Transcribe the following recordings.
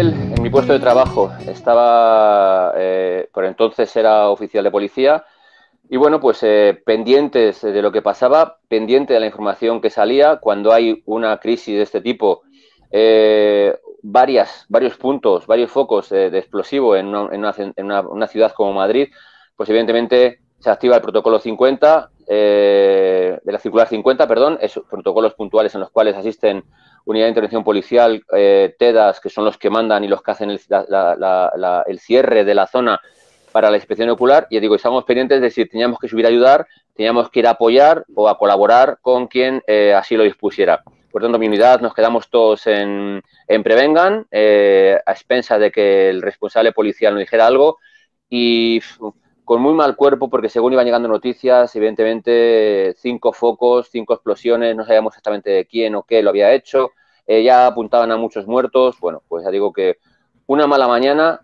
en mi puesto de trabajo. Estaba, eh, por entonces era oficial de policía y bueno, pues eh, pendientes de lo que pasaba, pendiente de la información que salía, cuando hay una crisis de este tipo, eh, varias, varios puntos, varios focos de explosivo en, una, ciudad como Madrid, pues evidentemente se activa el protocolo 50, de la circular 50, perdón, esos protocolos puntuales en los cuales asisten unidad de intervención policial, eh, TEDAS, que son los que mandan y los que hacen el, cierre de la zona para la inspección ocular. Y digo, estamos pendientes de si teníamos que subir a ayudar, teníamos que ir a apoyar o a colaborar con quien eh, así lo dispusiera. Por tanto, mi unidad nos quedamos todos en, Prevengan, eh, a expensas de que el responsable policial nos dijera algo. Y con muy mal cuerpo porque según iban llegando noticias, evidentemente cinco focos, cinco explosiones, no sabíamos exactamente de quién o qué lo había hecho, eh, ya apuntaban a muchos muertos, bueno, pues ya digo que una mala mañana,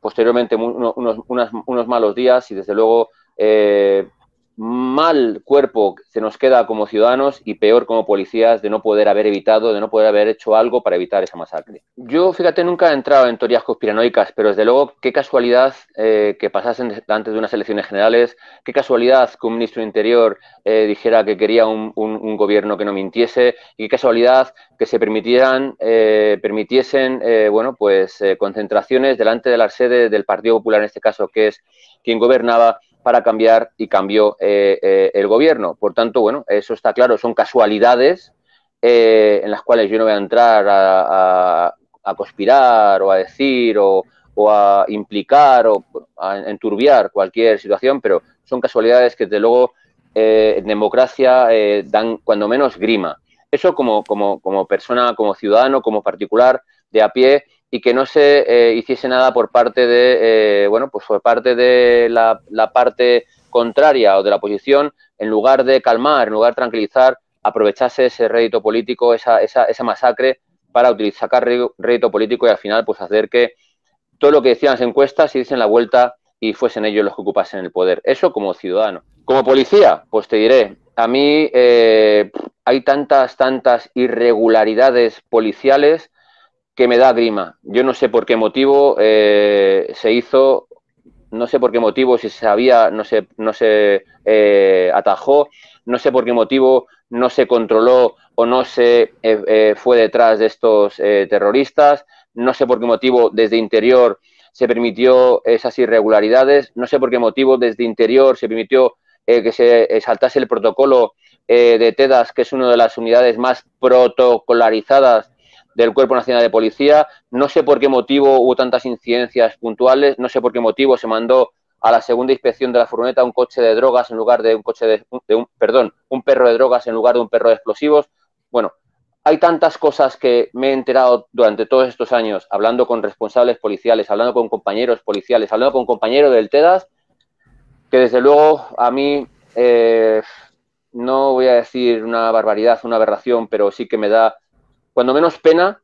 posteriormente unos, unos malos días y desde luego eh, mal cuerpo se nos queda como ciudadanos y peor como policías de no poder haber evitado, de no poder haber hecho algo para evitar esa masacre. Yo, fíjate, nunca he entrado en teorías conspiranoicas, pero desde luego, qué casualidad eh, que pasasen antes de unas elecciones generales, qué casualidad que un ministro de Interior eh, dijera que quería un, gobierno que no mintiese y qué casualidad que se permitieran, eh, permitiesen, bueno, pues concentraciones delante de la sede del Partido Popular, en este caso, que es quien gobernaba, para cambiar y cambió eh, eh, el gobierno. Por tanto, bueno, eso está claro, son casualidades eh, en las cuales yo no voy a entrar a, conspirar o a decir o, a implicar o a enturbiar cualquier situación, pero son casualidades que desde luego en democracia dan cuando menos grima. Eso como, como, como persona, como ciudadano, como particular de a pie, y que no se eh, hiciese nada por parte de, eh, bueno, pues por parte de la, parte contraria o de la oposición, en lugar de calmar, en lugar de tranquilizar, aprovechase ese rédito político, esa, esa, esa masacre, para utilizar, sacar rédito político y al final pues hacer que todo lo que decían las encuestas se diesen la vuelta y fuesen ellos los que ocupasen el poder. Eso como ciudadano. Como policía, pues te diré, a mí eh, hay tantas, tantas irregularidades policiales que me da grima. Yo no sé por qué motivo eh, se hizo, no sé por qué motivo, si se sabía, no se, no se eh, atajó, no sé por qué motivo no se controló o no se eh, fue detrás de estos terroristas, no sé por qué motivo desde interior se permitió esas irregularidades, no sé por qué motivo desde interior se permitió que se saltase el protocolo de TEDAS, que es una de las unidades más protocolarizadas del Cuerpo Nacional de Policía. No sé por qué motivo hubo tantas incidencias puntuales, no sé por qué motivo se mandó a la segunda inspección de la furgoneta un coche de drogas en lugar de un coche de, un, perdón, un perro de drogas en lugar de un perro de explosivos. Bueno, hay tantas cosas que me he enterado durante todos estos años, hablando con responsables policiales, hablando con compañeros policiales, hablando con compañeros del TEDAS, que desde luego a mí eh, no voy a decir una barbaridad, una aberración, pero sí que me da cuando menos pena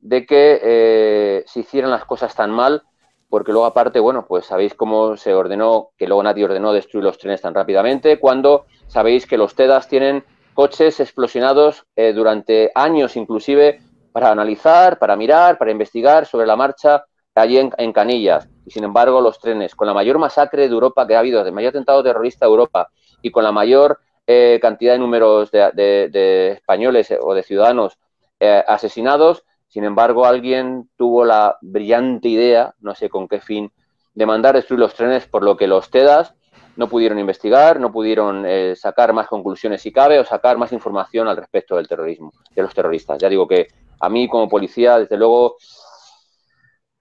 de que eh, se hicieran las cosas tan mal, porque luego aparte, bueno, pues sabéis cómo se ordenó, que luego nadie ordenó destruir los trenes tan rápidamente, cuando sabéis que los TEDAS tienen coches explosionados eh, durante años inclusive para analizar, para mirar, para investigar sobre la marcha allí en, Canillas. Y sin embargo, los trenes, con la mayor masacre de Europa que ha habido, el mayor atentado terrorista de Europa y con la mayor eh, cantidad de números de españoles o de ciudadanos eh, asesinados. Sin embargo, alguien tuvo la brillante idea, no sé con qué fin, de mandar destruir los trenes, por lo que los TEDAS no pudieron investigar, no pudieron eh, sacar más conclusiones si cabe o sacar más información al respecto del terrorismo, de los terroristas. Ya digo que a mí como policía, desde luego,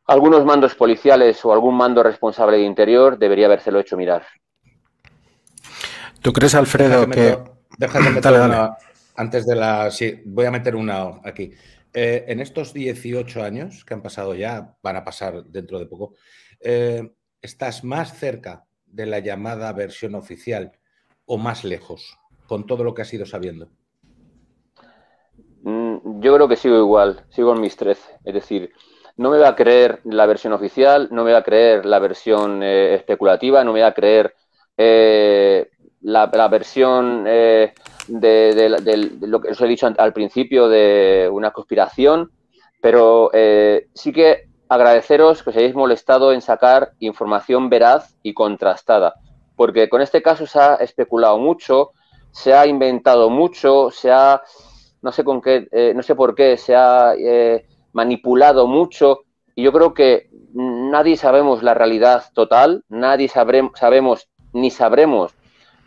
algunos mandos policiales o algún mando responsable de interior debería habérselo hecho mirar. ¿Tú crees, Alfredo, que... Déjame meter antes de la... Sí, voy a meter una aquí. Eh, en estos 18 años que han pasado ya, van a pasar dentro de poco, eh, ¿estás más cerca de la llamada versión oficial o más lejos con todo lo que has ido sabiendo? Mm, yo creo que sigo igual, sigo en mis 13. Es decir, no me voy a creer la versión oficial, no me voy a creer la versión eh, especulativa, no me voy a creer la, versión de, lo que os he dicho al principio de una conspiración, Pero eh, sí que agradeceros que os hayáis molestado en sacar información veraz y contrastada, porque con este caso se ha especulado mucho, se ha inventado mucho, se ha, no sé con qué, eh, no sé por qué, se ha eh, manipulado mucho, y yo creo que nadie sabemos la realidad total, nadie sabemos ni sabremos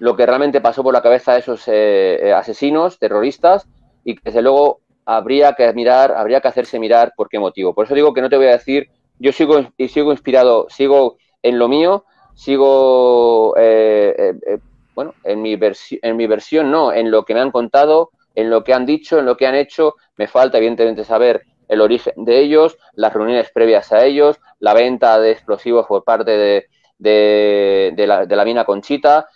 lo que realmente pasó por la cabeza de esos eh, asesinos, terroristas, y que desde luego habría que mirar, habría que hacerse mirar por qué motivo. Por eso digo que no te voy a decir, yo sigo y sigo inspirado, sigo en lo mío, sigo eh, eh, eh, bueno, en mi, en mi versión no, en lo que me han contado, en lo que han dicho, en lo que han hecho, me falta evidentemente saber el origen de ellos, las reuniones previas a ellos, la venta de explosivos por parte de, de, la, de la, mina Conchita.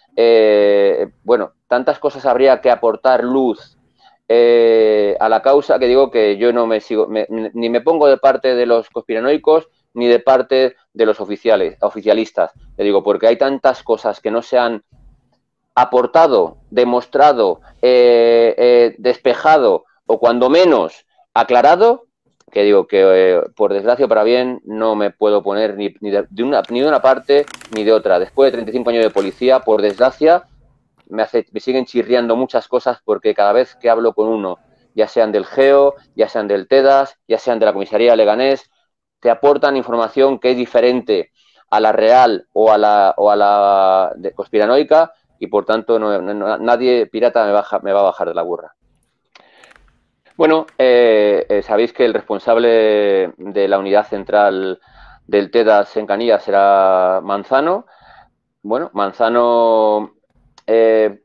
Bueno, tantas cosas habría que aportar luz eh, a la causa que digo que yo no me sigo, ni me pongo de parte de los conspiranoicos ni de parte de los oficiales, oficialistas. Le digo, porque hay tantas cosas que no se han aportado, demostrado, eh, eh, despejado o cuando menos aclarado, que digo que por desgracia para bien no me puedo poner ni, de, una, ni de una parte ni de otra. Después de 35 años de policía, por desgracia, me, siguen chirriando muchas cosas porque cada vez que hablo con uno, ya sean del GEO, ya sean del TEDAS, ya sean de la comisaría Leganés, te aportan información que es diferente a la real o a la, o a la conspiranoica y por tanto nadie pirata me, baja, me va a bajar de la burra. Bueno, eh, eh, sabéis que el responsable de la unidad central del TEDAS en Canillas será Manzano. Bueno, Manzano eh,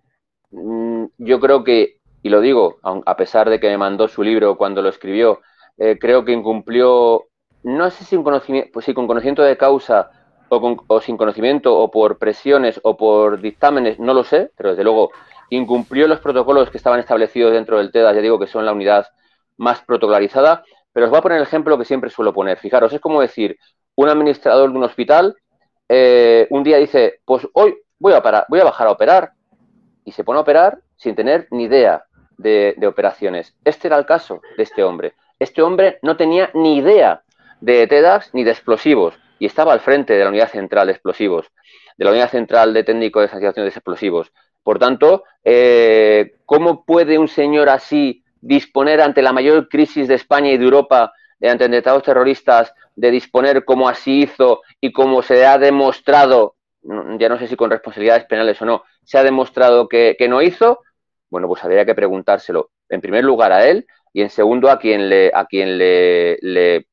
mm, yo creo que, y lo digo, a pesar de que me mandó su libro cuando lo escribió, eh, creo que incumplió, no sé si, conocimiento, pues con conocimiento de causa o, sin conocimiento o por presiones o por dictámenes, no lo sé, pero desde luego incumplió los protocolos que estaban establecidos dentro del TEDAS, ya digo que son la unidad más protocolarizada, pero os voy a poner el ejemplo que siempre suelo poner. Fijaros, es como decir, un administrador de un hospital eh, un día dice, pues hoy voy a, parar, voy a bajar a operar. Y se pone a operar sin tener ni idea de, operaciones. Este era el caso de este hombre. Este hombre no tenía ni idea de TEDAX ni de explosivos y estaba al frente de la unidad central de explosivos, de la unidad central de técnico de sancionación de explosivos. Por tanto, eh, ¿cómo puede un señor así disponer ante la mayor crisis de España y de Europa, de ante atentados terroristas, de disponer como así hizo y como se ha demostrado ya no sé si con responsabilidades penales o no, se ha demostrado que, no hizo, bueno, pues habría que preguntárselo en primer lugar a él y en segundo a quien le, a quien le,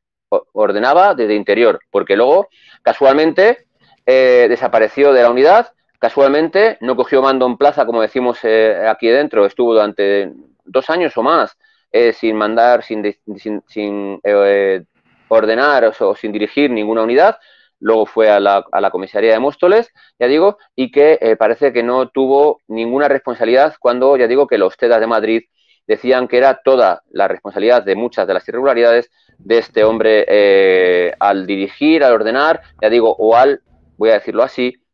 ordenaba desde interior, porque luego casualmente eh, desapareció de la unidad, casualmente no cogió mando en plaza, como decimos eh, aquí dentro, estuvo durante dos años o más eh, sin mandar, sin, sin, ordenar o sin dirigir ninguna unidad, luego fue a la, comisaría de Móstoles, ya digo, y que eh, parece que no tuvo ninguna responsabilidad cuando, ya digo, que los TEDAS de Madrid decían que era toda la responsabilidad de muchas de las irregularidades de este hombre eh, al dirigir, al ordenar, ya digo, o al, voy a decirlo así,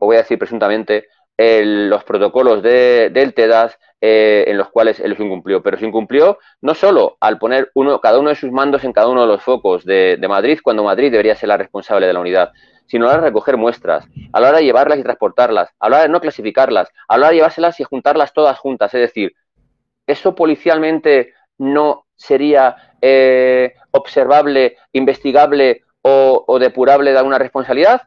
o voy a decir presuntamente, los protocolos del TEDAS eh, en los cuales él los incumplió. Pero se incumplió no solo al poner uno, cada uno de sus mandos en cada uno de los focos de, Madrid, cuando Madrid debería ser la responsable de la unidad, sino a la hora de recoger muestras, a la hora de llevarlas y transportarlas, a la hora de no clasificarlas, a la hora de llevárselas y juntarlas todas juntas. Es decir, eso policialmente no sería eh, observable, investigable o, depurable de alguna responsabilidad,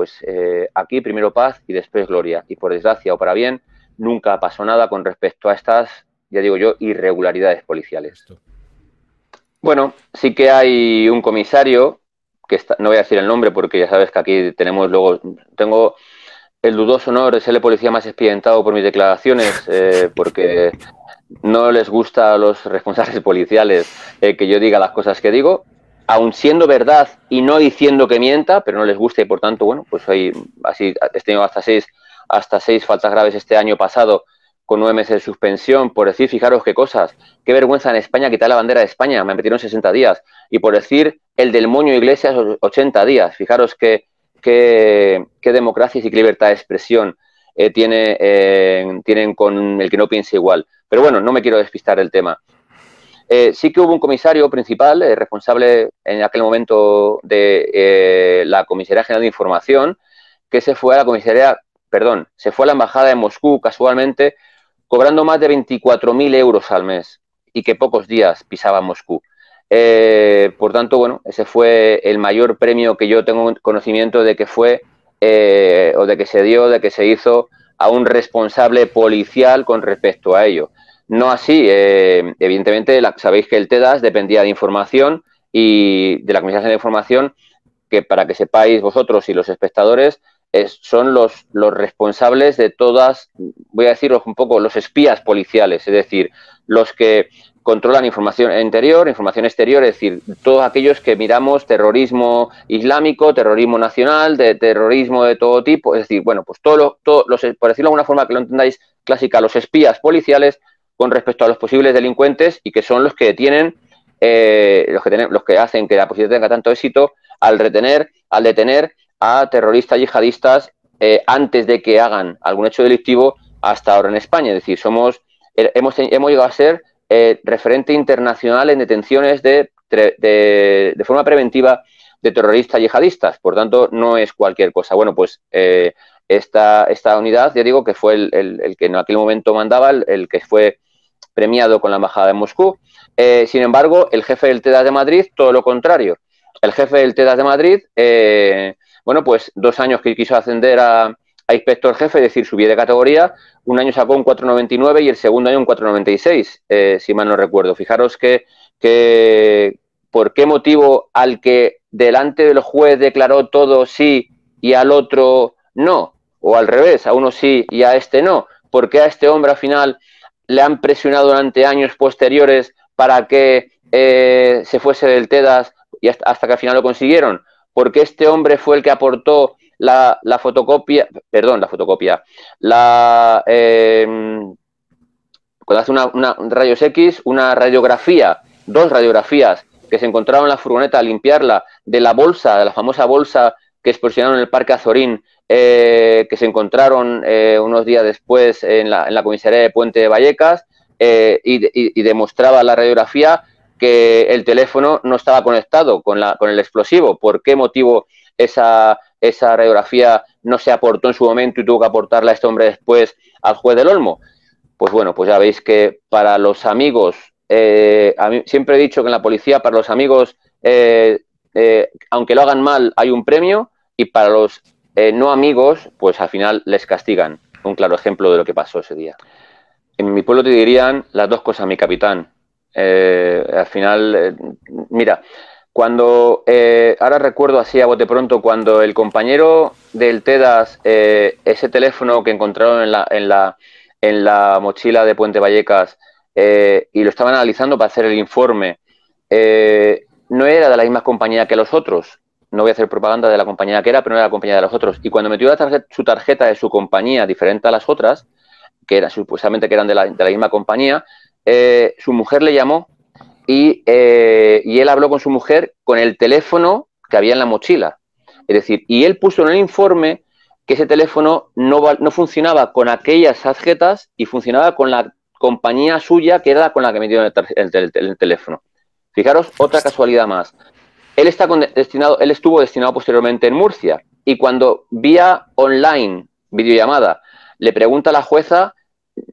pues eh, aquí primero paz y después gloria. Y por desgracia o para bien, nunca pasó nada con respecto a estas, ya digo yo, irregularidades policiales. Bueno, sí que hay un comisario, que no voy a decir el nombre porque ya sabes que aquí tenemos luego, tengo el dudoso honor de ser el policía más expedientado por mis declaraciones, eh, porque no les gusta a los responsables policiales eh, que yo diga las cosas que digo, aun siendo verdad y no diciendo que mienta, pero no les gusta y por tanto, bueno, pues hay así he tenido hasta seis, hasta seis faltas graves este año pasado con nueve meses de suspensión por decir, fijaros qué cosas, qué vergüenza en España quitar la bandera de España, me metieron 60 días, y por decir el del moño Iglesias 80 días, fijaros qué, qué, democracia y qué libertad de expresión eh, tiene, eh, tienen con el que no piense igual. Pero bueno, no me quiero despistar del tema. Eh, sí que hubo un comisario principal, eh, responsable en aquel momento de la Comisaría General de Información, que se fue a la comisaría, perdón, se fue a la embajada de Moscú casualmente, cobrando más de 24.000 euros al mes y que pocos días pisaba Moscú. por tanto, bueno, ese fue el mayor premio que yo tengo conocimiento de que fue o de que se dio, de que se hizo a un responsable policial con respecto a ello. No así, eh, evidentemente, sabéis que el TEDAS dependía de información y de la Comisión de Información, que para que sepáis vosotros y los espectadores, son los, los responsables de todas, voy a deciros un poco, los espías policiales, es decir, los que controlan información interior, información exterior, es decir, todos aquellos que miramos terrorismo islámico, terrorismo nacional, de terrorismo de todo tipo, es decir, bueno, pues todo, todo los, por decirlo de alguna forma que lo entendáis clásica, los espías policiales con respecto a los posibles delincuentes y que son los que tienen, eh, los, que los que hacen que la policía tenga tanto éxito al retener, al detener a terroristas yihadistas eh, antes de que hagan algún hecho delictivo hasta ahora en España. Es decir, somos, eh, hemos, hemos llegado a ser eh, referente internacional en detenciones de, de, forma preventiva de terroristas yihadistas. Por tanto, no es cualquier cosa. Bueno, pues esta, unidad, ya digo, que fue el, que en aquel momento mandaba, el, que fue premiado con la Embajada de Moscú. Eh, sin embargo, el jefe del TEDAS de Madrid, todo lo contrario. El jefe del TEDAS de Madrid, bueno, pues dos años que quiso ascender a, a inspector jefe, es decir, subí de categoría, un año sacó un 4,99 y el segundo año un 4,96, eh, si mal no recuerdo. Fijaros que, por qué motivo al que delante del juez declaró todo sí y al otro no, o al revés, a uno sí y a este no. ¿Por qué a este hombre al final le han presionado durante años posteriores para que eh, se fuese del TEDAS y hasta, hasta que al final lo consiguieron? ¿Por qué este hombre fue el que aportó la, fotocopia, perdón, la fotocopia, la, em, cuando hace una, rayos X, una radiografía, dos radiografías que se encontraron en la furgoneta a limpiarla de la bolsa, de la famosa bolsa que explosionaron en el Parque Azorín, eh, que se encontraron eh, unos días después en la, en la, comisaría de Puente de Vallecas, eh, y, demostraba la radiografía que el teléfono no estaba conectado con, la, con el explosivo. ¿Por qué motivo esa, radiografía no se aportó en su momento y tuvo que aportarla este hombre después al juez del Olmo. Pues bueno, pues ya veis que para los amigos, eh, siempre he dicho que en la policía, para los amigos, eh, eh, aunque lo hagan mal, hay un premio y para los no amigos, pues al final les castigan. Un claro ejemplo de lo que pasó ese día. En mi pueblo te dirían las dos cosas, mi capitán. al final, mira, cuando, eh, ahora recuerdo así a bote pronto, cuando el compañero del TEDAS, eh, ese teléfono que encontraron en la, en la, en la mochila de Puente Vallecas eh, y lo estaban analizando para hacer el informe, no era de la misma compañía que los otros. No voy a hacer propaganda de la compañía que era, pero no era la compañía de los otros. Y cuando metió su tarjeta de su compañía diferente a las otras, que supuestamente que eran de la, la misma compañía, su mujer le llamó eh, y, él habló con su mujer con el teléfono que había en la mochila. Es decir, y él puso en el informe que ese teléfono no, no funcionaba con aquellas tarjetas y funcionaba con la compañía suya que era con la que metió el, el, teléfono. Fijaros, otra casualidad más. Él, está destinado, él estuvo destinado posteriormente en Murcia y cuando vía online, videollamada, le pregunta a la jueza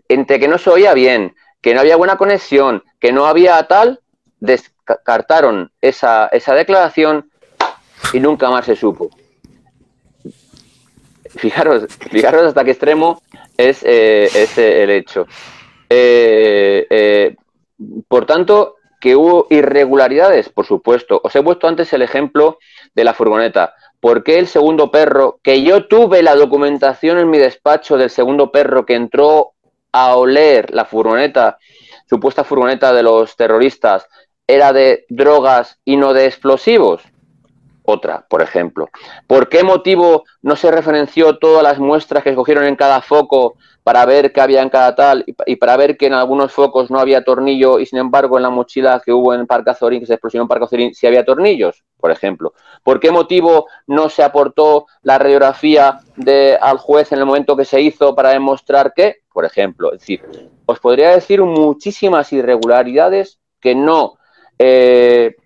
entre que no se oía bien, que no había buena conexión, que no había tal, descartaron esa, esa declaración y nunca más se supo. Fijaros, fijaros hasta qué extremo es, eh, eh, el hecho. Eh, por tanto, que hubo irregularidades, por supuesto. Os he puesto antes el ejemplo de la furgoneta. ¿Por qué el segundo perro, que yo tuve la documentación en mi despacho del segundo perro que entró a oler la furgoneta, supuesta furgoneta de los terroristas, era de drogas y no de explosivos? Otra, por ejemplo. ¿Por qué motivo no se referenció todas las muestras que escogieron en cada foco para ver qué había en cada tal y para ver que en algunos focos no había tornillo y sin embargo en la mochila que hubo en Parque Azorín, que se explosionó en Parque Azorín, sí había tornillos? Por ejemplo. ¿Por qué motivo no se aportó la radiografía al juez en el momento que se hizo para demostrar que? Por ejemplo. Es decir, os podría decir muchísimas irregularidades que no, eh,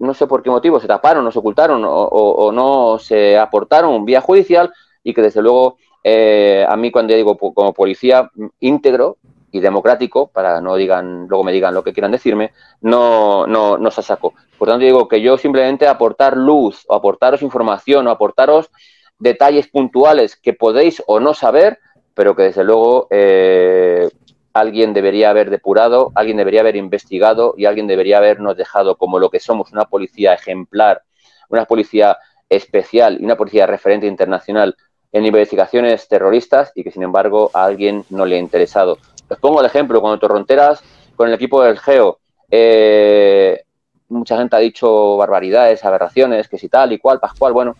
no sé por qué motivo, se taparon, no se ocultaron o, no se aportaron vía judicial y que desde luego eh, a mí cuando digo como policía íntegro y democrático, para no digan, luego me digan lo que quieran decirme, no, no, no se sacó. Por tanto, digo que yo simplemente aportar luz o aportaros información o aportaros detalles puntuales que podéis o no saber, pero que desde luego eh, alguien debería haber depurado, alguien debería haber investigado y alguien debería habernos dejado como lo que somos, una policía ejemplar, una policía especial y una policía referente internacional en investigaciones terroristas y que sin embargo a alguien no le ha interesado. Os pongo el ejemplo, cuando Torronteras con el equipo del GEO, eh, mucha gente ha dicho barbaridades, aberraciones, que si tal y cual, Pascual, bueno,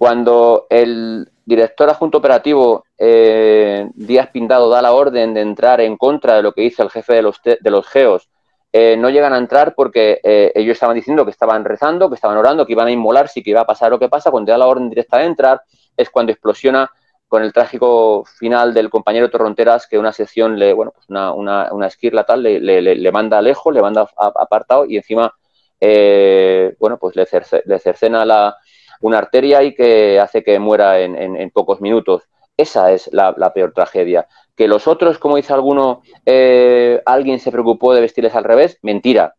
cuando el director adjunto operativo eh, Díaz Pindado da la orden de entrar en contra de lo que dice el jefe de los, de los geos, eh, no llegan a entrar porque eh, ellos estaban diciendo que estaban rezando, que estaban orando, que iban a inmolarse y que iba a pasar lo que pasa. Cuando da la orden directa de entrar es cuando explosiona con el trágico final del compañero Torronteras, que una sección, le, bueno, pues una, una, una esquirla tal, le, le, le, manda lejos, le manda apartado y encima, bueno, pues le, le cercena la, una arteria y que hace que muera en, pocos minutos. Esa es la, peor tragedia. Que los otros, como dice alguno, eh, alguien se preocupó de vestirles al revés, mentira.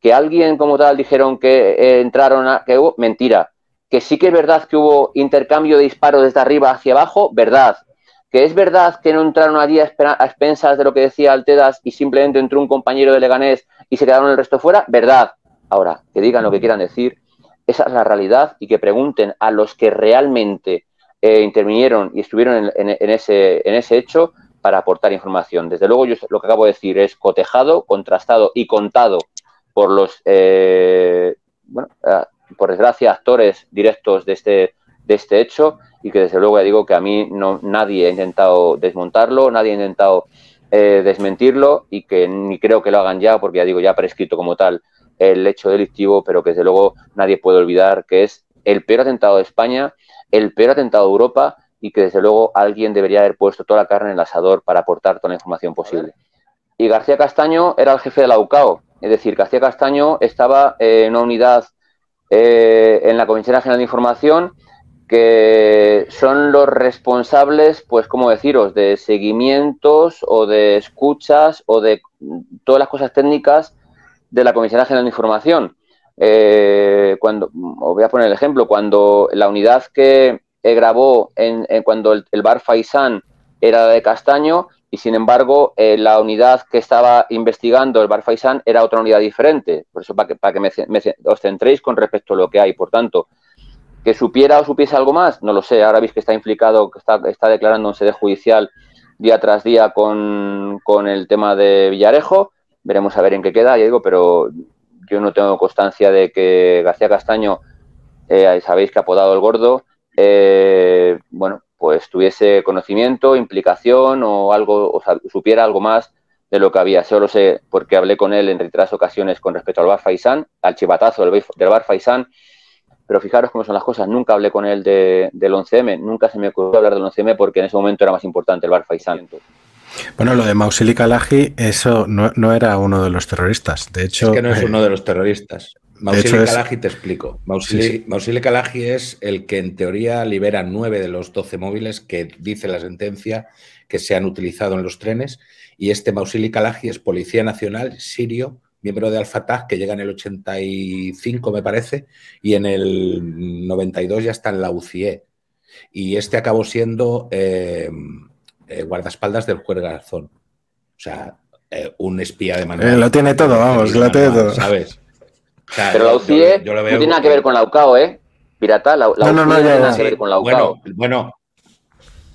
Que alguien como tal dijeron que eh, entraron a... que hubo, mentira. Que sí que es verdad que hubo intercambio de disparos desde arriba hacia abajo, verdad. Que es verdad que no entraron allí a, expensas de lo que decía Altedas y simplemente entró un compañero de Leganés y se quedaron el resto fuera, verdad. Ahora, que digan lo que quieran decir, esa es la realidad y que pregunten a los que realmente eh, intervinieron y estuvieron en, ese, en ese hecho para aportar información. Desde luego, yo lo que acabo de decir es cotejado, contrastado y contado por los, eh, bueno, eh, por desgracia, actores directos de este, de este hecho y que desde luego ya digo que a mí no, nadie ha intentado desmontarlo, nadie ha intentado desmentirlo y que ni creo que lo hagan ya porque ya digo, ya prescrito como tal el hecho delictivo, pero que desde luego nadie puede olvidar que es el peor atentado de España, el peor atentado de Europa y que desde luego alguien debería haber puesto toda la carne en el asador para aportar toda la información posible. Y García Castaño era el jefe de la UCAO, es decir, García Castaño estaba en una unidad eh, en la Comisión General de Información que son los responsables, pues, ¿cómo deciros?, de seguimientos o de escuchas o de todas las cosas técnicas de la Comisión General de Información. Eh, cuando, os voy a poner el ejemplo, cuando la unidad que grabó en, cuando el, bar Faisán era de Castaño y sin embargo eh, la unidad que estaba investigando el bar Faisán era otra unidad diferente. Por eso para que, para que me, os centréis con respecto a lo que hay. Por tanto, que supiera o supiese algo más, no lo sé. Ahora veis que está implicado, que está, está declarando en sede judicial día tras día con, con el tema de Villarejo veremos a ver en qué queda, digo, pero yo no tengo constancia de que García Castaño, eh, sabéis que ha apodado el gordo, eh, bueno, pues tuviese conocimiento, implicación o algo, o supiera algo más de lo que había. Solo sé porque hablé con él en reiteradas ocasiones con respecto al Bar Faisán, al chivatazo del, Bar Faisán, pero fijaros cómo son las cosas, nunca hablé con él del 11M, nunca se me ocurrió hablar del 11M porque en ese momento era más importante el Bar Faisán. Bueno, lo de Mausili Kalaji, eso no, era uno de los terroristas. De hecho. Es que no es uno de los terroristas. Mausili Kalaji, te explico. Mausili, Kalaji es el que en teoría libera nueve de los doce móviles que dice la sentencia que se han utilizado en los trenes. Y este Mausili Kalaji es policía nacional sirio, miembro de Al-Fatah, que llega en el 85, me parece, y en el 92 ya está en la UCIE. Y este acabó siendo. Eh, eh, guardaespaldas del juez Garzón. O sea, eh, un espía de manera. Eh, lo tiene todo, vamos, lo tiene todo. ¿Sabes? Pero la UCIE no tiene nada que ver con la UCAO, ¿eh? Pirata, la, la no, no, no, tiene nada que ver con la UCAO. Bueno,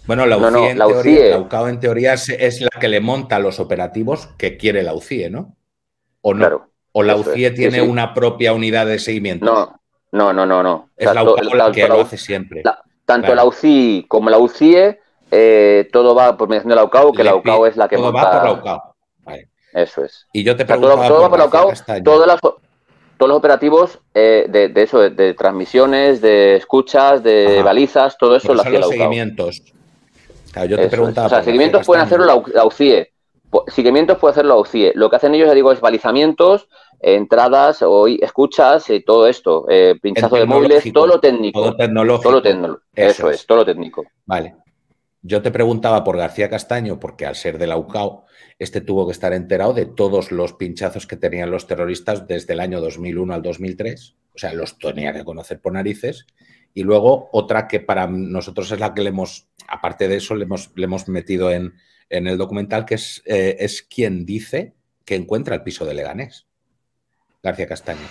bueno, la UCIE, en, teoría, la UCAO en teoría es, la que le monta los operativos que quiere la UCIE, ¿no? ¿O no? ¿O la UCIE tiene una propia unidad de seguimiento? No, no, no, no. no. Es la UCAO la, que lo hace siempre. tanto la UCI como la UCIE eh, todo va por mediación de la UCAO, que la UCAO es la que todo va por la UCAO. Eso es. Y yo te todo, va por la UCAO, todos los operativos eh, de, eso, de, transmisiones, de escuchas, de balizas, todo eso lo hacía la UCAO. seguimientos. yo te preguntaba. O sea, seguimientos pueden hacerlo la, UCIE. Seguimientos puede hacerlo la UCIE. Lo que hacen ellos, ya digo, es balizamientos, entradas, o escuchas, y todo esto, eh, pinchazo de móviles, todo lo técnico. Todo tecnológico. Todo tecnológico. Eso, es. todo lo técnico. Vale. Yo te preguntaba por García Castaño, porque al ser de la UCAO, este tuvo que estar enterado de todos los pinchazos que tenían los terroristas desde el año 2001 al 2003. O sea, los tenía que conocer por narices. Y luego otra que para nosotros es la que le hemos, aparte de eso, le hemos, le hemos metido en, el documental, que es, eh, es quien dice que encuentra el piso de Leganés. García Castaño.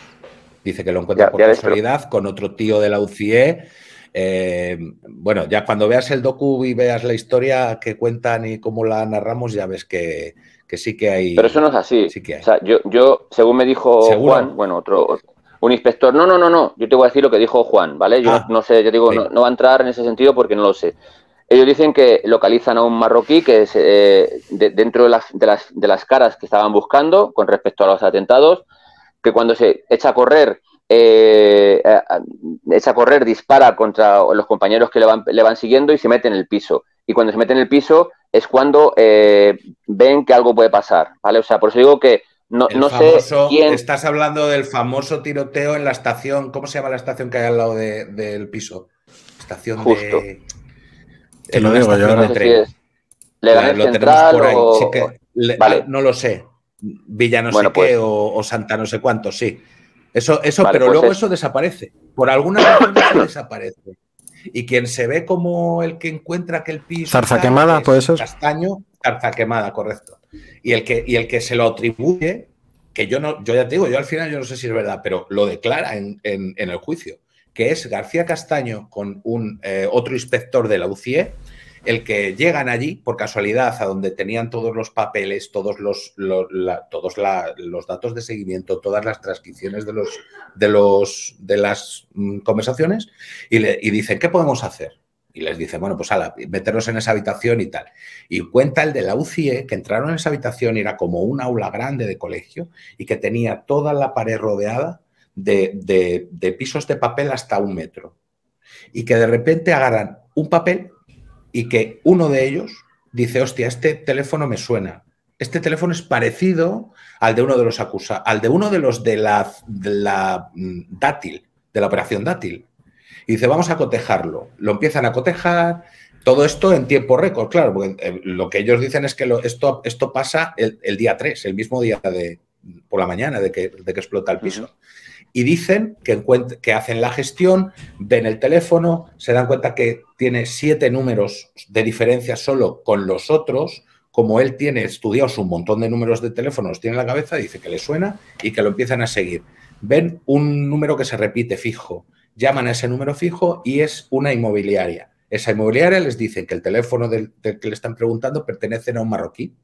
Dice que lo encuentra por casualidad con otro tío de la UCIE. Eh, bueno, ya cuando veas el docu y veas la historia que cuentan y cómo la narramos, ya ves que, sí que hay. Pero eso no es así. O sea, yo, yo, según me dijo Juan, bueno, otro, un inspector, no, no, no, no, yo te voy a decir lo que dijo Juan, ¿vale? Yo ah, no sé, yo digo, no, va a entrar en ese sentido porque no lo sé. Ellos dicen que localizan a un marroquí que es eh, dentro de las, de, las, de las caras que estaban buscando con respecto a los atentados, que cuando se echa a correr, eh, echa a correr, dispara contra los compañeros que le van, le van siguiendo y se mete en el piso. Y cuando se mete en el piso es cuando eh, ven que algo puede pasar, ¿vale? O sea, por eso digo que no, no sé quién... Estás hablando del famoso tiroteo en la estación, ¿cómo se llama la estación que hay al lado del piso? Estación Justo. de... Te lo digo yo ahora. No sé lo Central por ahí. Sí que, vale. No lo sé. Villa no sé qué pues- o, Santa no sé cuánto, sí. Eso, eso pero pues luego eso desaparece. Por alguna razón eso desaparece. Y quien se ve como el que encuentra aquel piso. Zarza quemada, puede ser. Castaño, zarza quemada, correcto. Y el que, y el que se lo atribuye, que yo no, yo ya te digo, yo al final yo no sé si es verdad, pero lo declara en, el juicio, que es García Castaño con un eh, otro inspector de la UCIE el que llegan allí por casualidad a donde tenían todos los papeles, todos los, todos los datos de seguimiento, todas las transcripciones de, los, de, los, de las mm, conversaciones y, le, dicen, ¿qué podemos hacer? Y les dice, bueno, pues ala, meternos en esa habitación y tal. Y cuenta el de la UCIE que entraron en esa habitación y era como un aula grande de colegio y que tenía toda la pared rodeada de, de pisos de papel hasta un metro. Y que de repente agarran un papel y que uno de ellos dice, hostia, este teléfono me suena. Este teléfono es parecido al de uno de los acusados, al de uno de los de la, mm, dátil, de la operación dátil. Y dice, vamos a cotejarlo. Lo empiezan a cotejar, todo esto en tiempo récord, claro, porque eh, lo que ellos dicen es que esto, esto pasa el, día 3, el mismo día de, por la mañana de que, de que explota el piso y dicen que, hacen la gestión, ven el teléfono, se dan cuenta que tiene siete números de diferencia solo con los otros, como él tiene estudiados un montón de números de teléfonos, tiene en la cabeza, dice que le suena y que lo empiezan a seguir. Ven un número que se repite fijo, llaman a ese número fijo y es una inmobiliaria. Esa inmobiliaria les dice que el teléfono del que le están preguntando pertenece a un marroquí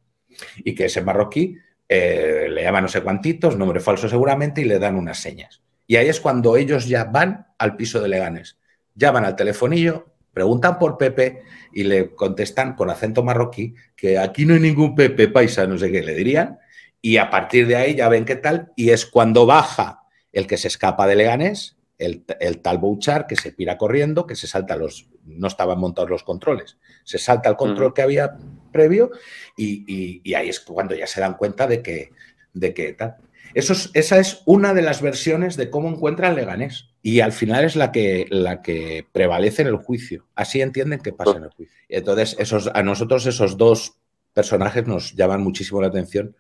y que ese marroquí eh, le llaman no sé cuantitos, nombre falso seguramente, y le dan unas señas. Y ahí es cuando ellos ya van al piso de Leganes. Llaman al telefonillo, preguntan por Pepe y le contestan con acento marroquí que aquí no hay ningún Pepe paisa, no sé qué le dirían. Y a partir de ahí ya ven qué tal. Y es cuando baja el que se escapa de Leganes, el, tal Bouchar, que se pira corriendo, que se salta los. No estaban montados los controles. Se salta el control que había previo y, ahí es cuando ya se dan cuenta de que, de que tal. Eso esa es una de las versiones de cómo encuentran Leganés. Y al final es la que, la que prevalece en el juicio. Así entienden que pasa en el juicio. Entonces, esos, a nosotros esos dos personajes nos llaman muchísimo la atención.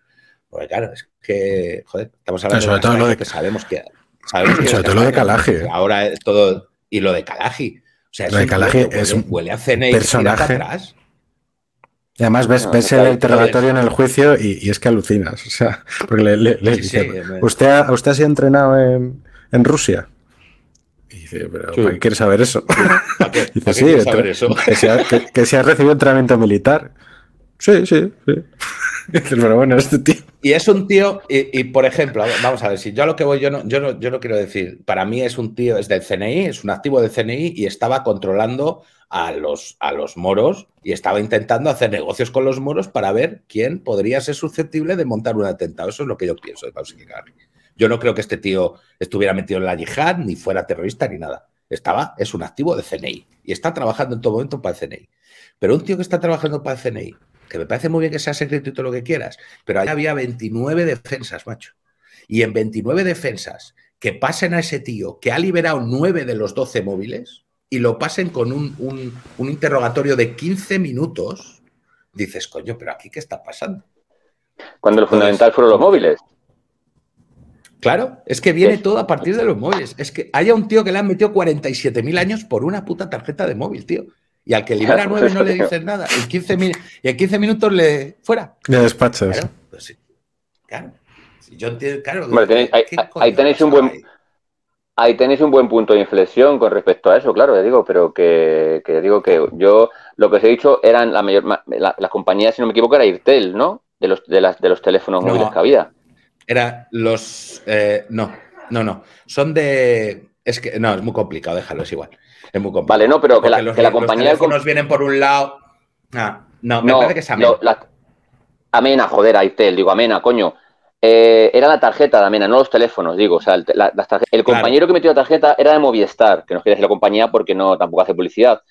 Porque claro, es que, joder, estamos hablando de, lo que sabemos que... Sabemos sobre todo lo de Calaje. Ahora todo... Y lo de Calaji. O sea, lo de Calaje es un huele a personaje. Atrás. Y además ves, ves el interrogatorio en el juicio y, es que alucinas. O sea, porque le, le, dice, ¿usted, ha, ¿usted se ha entrenado en, en Rusia? Y dice, ¿pero ¿para qué quiere saber eso? dice, sí, saber eso? Que, se ha, recibido entrenamiento militar. Sí, sí, sí. este. Y es un tío, y, por ejemplo, vamos a ver, si yo a lo que voy, yo no, yo, no, yo no quiero decir, para mí es un tío, es del CNI, es un activo del CNI y estaba controlando a los, a los moros y estaba intentando hacer negocios con los moros para ver quién podría ser susceptible de montar un atentado. Eso es lo que yo pienso de Garri. Yo no creo que este tío estuviera metido en la yihad, ni fuera terrorista, ni nada. Estaba, es un activo de CNI y está trabajando en todo momento para el CNI. Pero un tío que está trabajando para el CNI, que me parece muy bien que sea secreto y todo lo que quieras, pero ahí había 29 defensas, macho. y en 29 defensas que pasen a ese tío que ha liberado 9 de los 12 móviles y lo pasen con un, un interrogatorio de 15 minutos, dices, coño, pero aquí qué está pasando. Cuando lo fundamental fueron los móviles. Claro, es que viene todo a partir de los móviles. Es que haya un tío que le han metido 47.000 años por una puta tarjeta de móvil, tío. Y al que libera 9 no le dices nada. En 15 y en 15 minutos le. fuera. Le despachas. Claro, pues sí. Claro. Yo entiendo, claro. ahí, tenéis un buen. Ahí tenéis un buen punto de inflexión con respecto a eso, claro, le digo, pero que, que digo que yo lo que os he dicho eran la mayor la, las compañías, si no me equivoco, era Irtel, ¿no? De los de las de los teléfonos móviles que había. Era los. Eh, no, no, no. Son de. Es que. No, es muy complicado, déjalo, es igual. Es muy complicado. Vale, no, pero que la, los, que la compañía. Los teléfonos vienen por un lado. Ah, no, me parece que es Amena. Amena, joder, Aitel, digo, Amena, coño. Eh, era la tarjeta de Amena, no los teléfonos, digo. O sea, el, el compañero que metió la tarjeta era de Movistar, que no quiere decir la compañía porque no tampoco hace publicidad.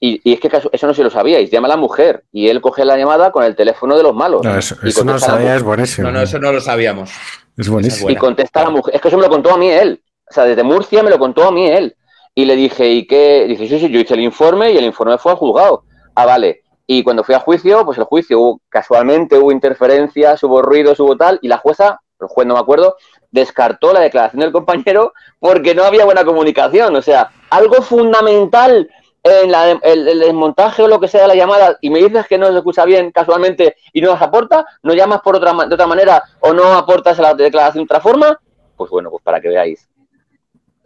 Y, es que eso no se lo sabíais, llama a la mujer y él coge la llamada con el teléfono de los malos. No, eso, no lo sabía, es buenísimo. No, no, eso no lo sabíamos. Es buenísimo. Y contesta a la mujer, es que eso me lo contó a mí él. O sea, desde Murcia me lo contó a mí él. Y le dije, ¿y qué? Dice, sí, sí, yo hice el informe y el informe fue al juzgado. Ah, vale. Y cuando fui a juicio, pues el juicio hubo, casualmente hubo interferencias, hubo ruidos, hubo tal, y la jueza, el juez no me acuerdo, descartó la declaración del compañero porque no había buena comunicación. O sea, algo fundamental en el, desmontaje o lo que sea de la llamada y me dices que no se escucha bien casualmente y no nos aporta, no llamas por otra, de otra manera o no aportas la declaración de otra forma, pues bueno, pues para que veáis.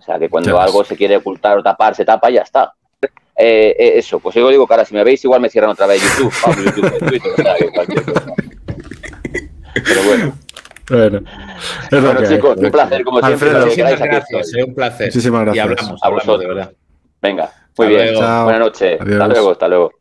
O sea, que cuando algo se quiere ocultar o tapar, se tapa y ya está. Eh, eh, eso, pues yo digo que ahora si me veis igual me cierran otra vez YouTube, YouTube, Twitter, o sea, cualquier cosa. Pero bueno. Bueno, bueno chicos, un placer como siempre. Muchísimas gracias, un placer. Muchísimas gracias. Y hablamos, hablamos de verdad. Venga. Muy bien. Buenas noches. Hasta luego, hasta luego.